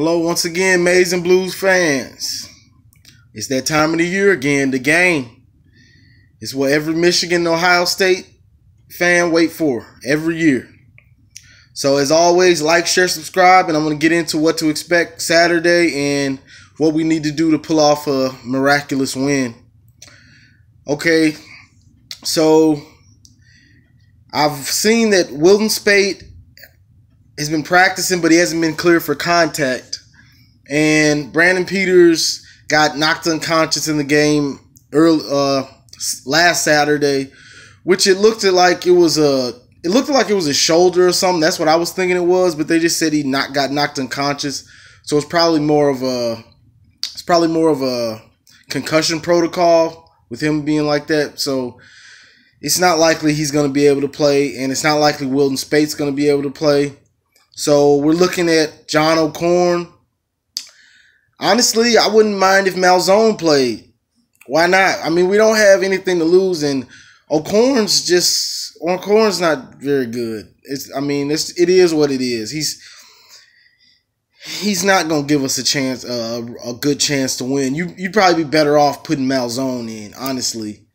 Hello, once again, Maize and Blues fans. It's that time of the year again, the game. It's what every Michigan and Ohio State fan wait for every year. So as always, like, share, subscribe, and I'm going to get into what to expect Saturday and what we need to do to pull off a miraculous win. Okay, so I've seen that Wilton Speight has been practicing, but he hasn't been clear for contact. And Brandon Peters got knocked unconscious in the game early uh, last Saturday, which it looked like it was a it looked like it was a shoulder or something. That's what I was thinking it was, but they just said he not got knocked unconscious. So it's probably more of a it's probably more of a concussion protocol with him being like that. So it's not likely he's going to be able to play, and it's not likely Wilton Speight's going to be able to play. So we're looking at John O'Korn. Honestly, I wouldn't mind if Malzone played. Why not? I mean, we don't have anything to lose, and O'Korn's just O'Korn's not very good. It's I mean, it's it is what it is. He's he's not gonna give us a chance, uh, a good chance to win. You you'd probably be better off putting Malzone in, honestly.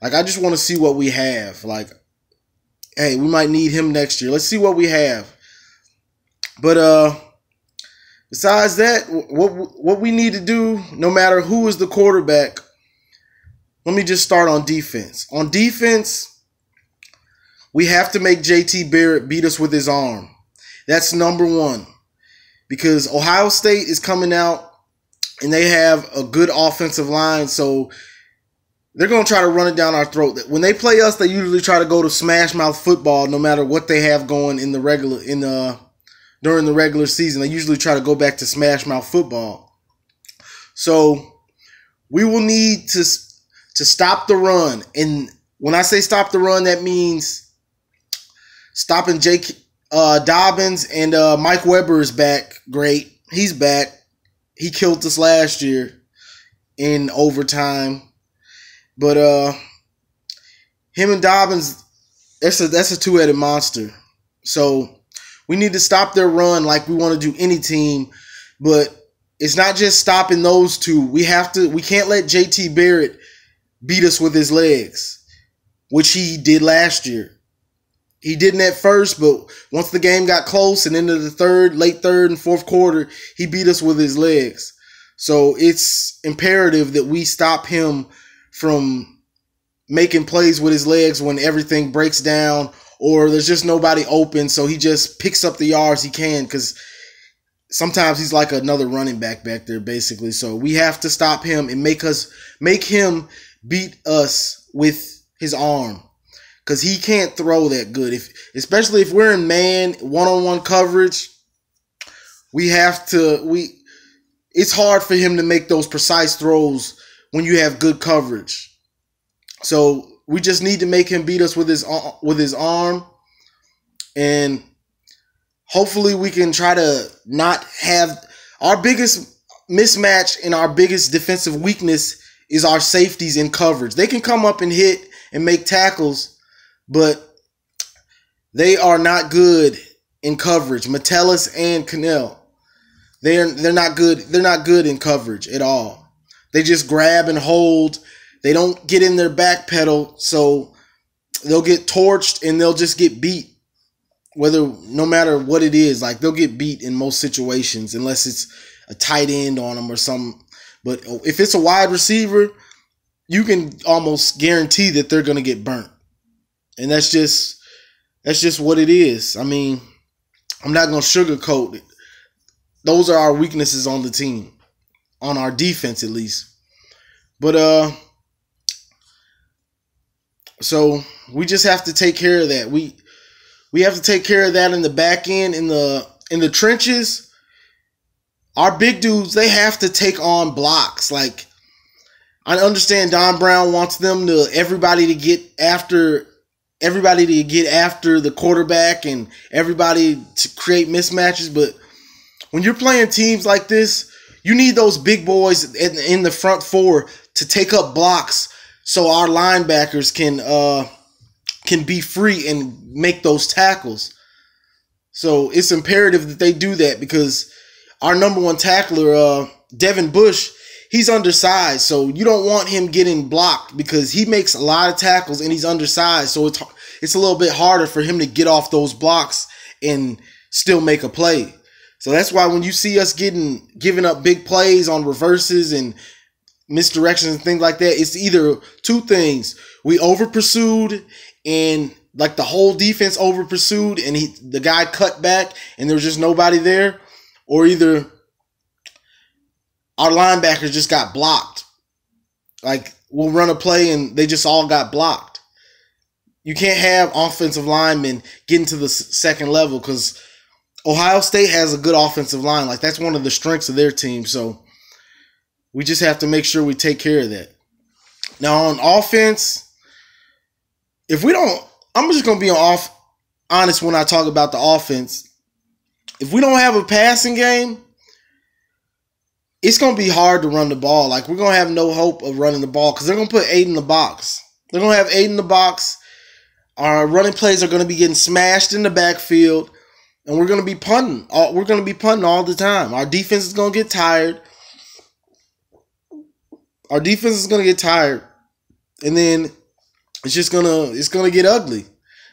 Like I just want to see what we have. Like, hey, we might need him next year. Let's see what we have. But uh besides that, what what we need to do, no matter who is the quarterback, let me just start on defense. On defense, we have to make JT Barrett beat us with his arm. That's number one. Because Ohio State is coming out and they have a good offensive line, so they're going to try to run it down our throat. When they play us, they usually try to go to smash mouth football no matter what they have going in the regular in the during the regular season. They usually try to go back to smash mouth football. So we will need to to stop the run. And when I say stop the run, that means stopping J.K. uh, Dobbins and uh, Mike Weber is back. Great, he's back. He killed us last year in overtime, but uh, him and Dobbins, that's a that's a two headed monster. So we need to stop their run like we want to do any team, but it's not just stopping those two. We have to we can't let JT Barrett beat us with his legs, which he did last year. He didn't at first, but once the game got close and into the third, late third and fourth quarter, he beat us with his legs. So it's imperative that we stop him from making plays with his legs when everything breaks down or there's just nobody open, so he just picks up the yards he can because sometimes he's like another running back back there, basically. So we have to stop him and make us make him beat us with his arm because he can't throw that good. If especially if we're in man one on one coverage, we have to we. It's hard for him to make those precise throws when you have good coverage. So we just need to make him beat us with his uh, with his arm, and hopefully we can try to not have our biggest mismatch and our biggest defensive weakness is our safeties in coverage. They can come up and hit and make tackles, but they are not good in coverage. Metellus and Kinnel. They're they're not good. They're not good in coverage at all. They just grab and hold they don't get in their back pedal, so they'll get torched and they'll just get beat. Whether no matter what it is, like they'll get beat in most situations, unless it's a tight end on them or something. But if it's a wide receiver, you can almost guarantee that they're going to get burnt. And that's just that's just what it is. I mean, I'm not going to sugarcoat it. Those are our weaknesses on the team, on our defense at least. But uh so we just have to take care of that. We we have to take care of that in the back end, in the in the trenches. Our big dudes, they have to take on blocks. Like I understand Don Brown wants them to everybody to get after everybody to get after the quarterback and everybody to create mismatches, but when you're playing teams like this, you need those big boys in, the front four to take up blocks so our linebackers can uh, can be free and make those tackles. So it's imperative that they do that because our number one tackler, uh, Devin Bush, he's undersized, so you don't want him getting blocked because he makes a lot of tackles and he's undersized. So it's it's a little bit harder for him to get off those blocks and still make a play. So that's why when you see us getting giving up big plays on reverses and misdirections and things like that, it's either two things. We over pursued and like the whole defense over pursued and he the guy cut back and there was just nobody there, or either our linebackers just got blocked. Like we'll run a play and they just all got blocked. You can't have offensive linemen getting to the second level because Ohio State has a good offensive line. Like that's one of the strengths of their team. So we just have to make sure we take care of that. Now on offense, if we don't, I'm just gonna be off honest when I talk about the offense. If we don't have a passing game, it's gonna be hard to run the ball. Like we're gonna have no hope of running the ball because they're gonna put eight in the box. They're gonna have eight in the box. Our running plays are gonna be getting smashed in the backfield, and we're gonna be punting. We're gonna be punting all the time. Our defense is gonna get tired. Our defense is gonna get tired, and then it's just gonna it's gonna get ugly.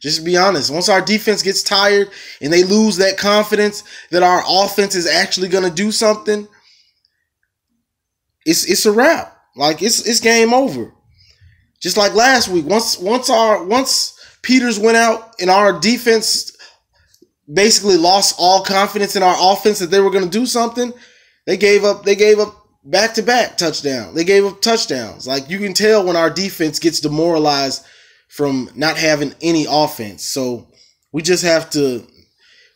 Just be honest. Once our defense gets tired and they lose that confidence that our offense is actually gonna do something it's it's a wrap. Like it's it's game over. Just like last week, once once our once Peters went out and our defense basically lost all confidence in our offense that they were going to do something, they gave up they gave up back to back touchdown. They gave up touchdowns. Like you can tell when our defense gets demoralized from not having any offense. So we just have to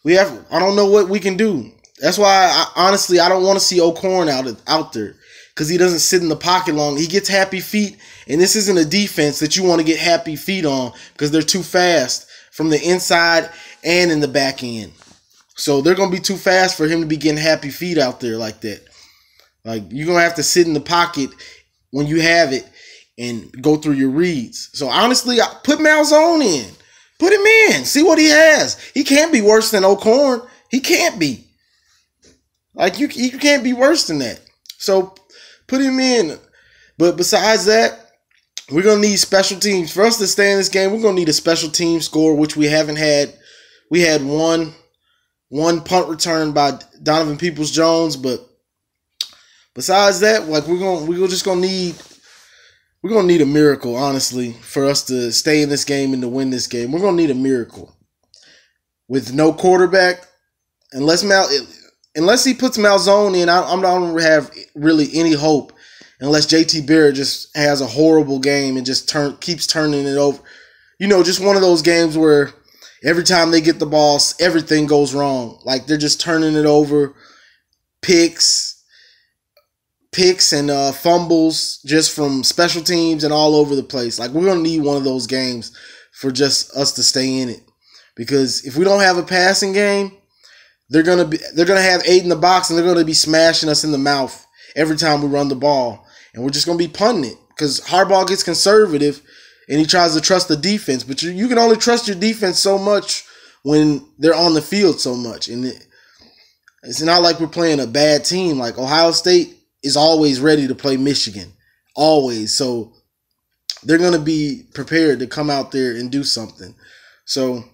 we have I don't know what we can do. That's why I, honestly I don't want to see O'Korn out out there because he doesn't sit in the pocket long. He gets happy feet, and this isn't a defense that you want to get happy feet on because they're too fast from the inside and in the back end. So they're gonna be too fast for him to be getting happy feet out there like that. Like you're gonna have to sit in the pocket when you have it and go through your reads. So honestly, put Malzone in. Put him in. See what he has. He can't be worse than O'Korn. He can't be. Like you, you can't be worse than that. So Put him in. But besides that, we're gonna need special teams for us to stay in this game. We're gonna need a special team score, which we haven't had. We had one one punt return by Donovan Peoples Jones, but besides that, like we're gonna we're just gonna need we're gonna need a miracle, honestly, for us to stay in this game and to win this game. We're gonna need a miracle with no quarterback, unless Mal unless he puts Malzone in, I, I'm not gonna have really any hope unless JT Barrett just has a horrible game and just turn keeps turning it over. You know, just one of those games where every time they get the ball, everything goes wrong. Like they're just turning it over, picks, picks and uh, fumbles just from special teams and all over the place. Like we're gonna need one of those games for just us to stay in it. Because if we don't have a passing game, they're gonna be they're gonna have eight in the box and they're gonna be smashing us in the mouth every time we run the ball, and we're just gonna be punting it because Harbaugh gets conservative and he tries to trust the defense, but you, you can only trust your defense so much when they're on the field so much, and it, it's not like we're playing a bad team. Like Ohio State is always ready to play Michigan, always. So they're gonna be prepared to come out there and do something. So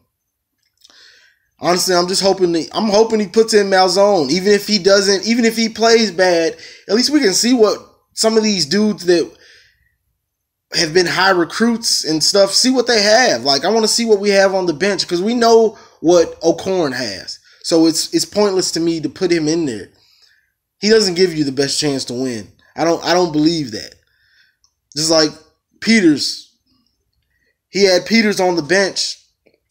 Honestly, I'm just hoping that, I'm hoping he puts in Malzone. Even if he doesn't, even if he plays bad, at least we can see what some of these dudes that have been high recruits and stuff, see what they have. Like I want to see what we have on the bench because we know what O'Korn has. So it's it's pointless to me to put him in there. He doesn't give you the best chance to win. I don't I don't believe that. Just like Peters, he had Peters on the bench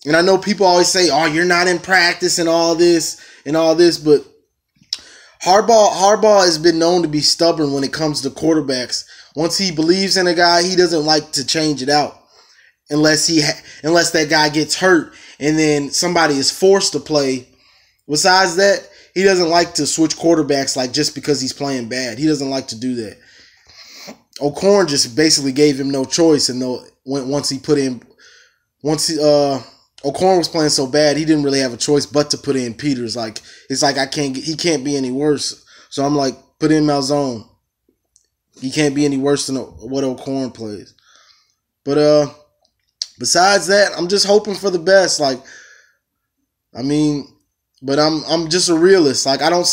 and I know people always say, "Oh, you're not in practice and all this and all this," but Harbaugh Harbaugh has been known to be stubborn when it comes to quarterbacks. Once he believes in a guy, he doesn't like to change it out unless he ha- unless that guy gets hurt and then somebody is forced to play. Besides that, he doesn't like to switch quarterbacks like just because he's playing bad. He doesn't like to do that. O'Korn just basically gave him no choice, and no once he put in once he uh O'Korn was playing so bad, he didn't really have a choice but to put in Peters. Like it's like I can't get, he can't be any worse. So I'm like, put in Malzone. He can't be any worse than what O'Korn plays. But uh, besides that, I'm just hoping for the best. Like, I mean, but I'm I'm just a realist. Like I don't,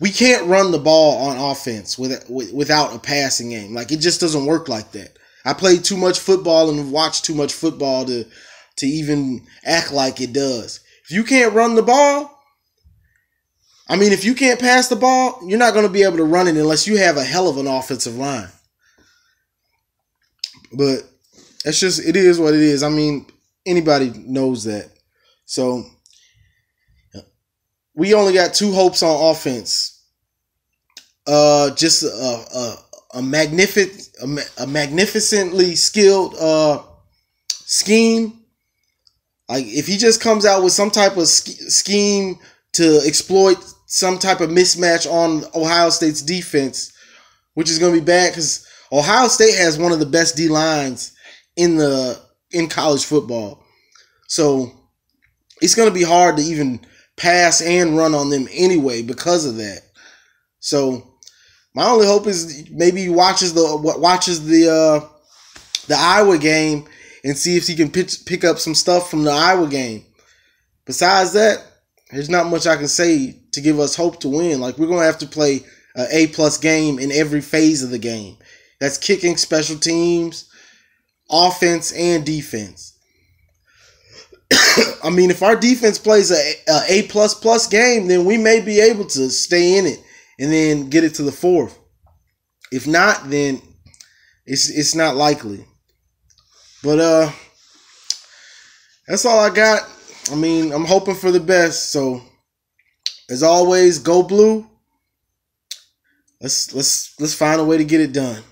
we can't run the ball on offense with, without a passing game. Like it just doesn't work like that. I played too much football and watched too much football to to even act like it does. If you can't run the ball, I mean, if you can't pass the ball, you're not going to be able to run it unless you have a hell of an offensive line. But it's just, it is what it is. I mean, anybody knows that. So we only got two hopes on offense. Uh, just a, a, a magnificent, a, a magnificently skilled uh scheme like if he just comes out with some type of scheme to exploit some type of mismatch on Ohio State's defense, which is going to be bad because Ohio State has one of the best D lines in the in college football. So it's going to be hard to even pass and run on them anyway because of that. So my only hope is maybe he watches the watches the uh, the Iowa game and see if he can pitch, pick up some stuff from the Iowa game. Besides that, there's not much I can say to give us hope to win. Like we're gonna have to play an A plus game in every phase of the game. That's kicking, special teams, offense, and defense. I mean, if our defense plays a, a A plus plus game, then we may be able to stay in it and then get it to the fourth. If not, then it's it's not likely. But uh that's all I got. I mean, I'm hoping for the best. So as always, go blue. Let's let's let's find a way to get it done.